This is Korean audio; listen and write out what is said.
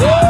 수